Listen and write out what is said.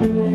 the world.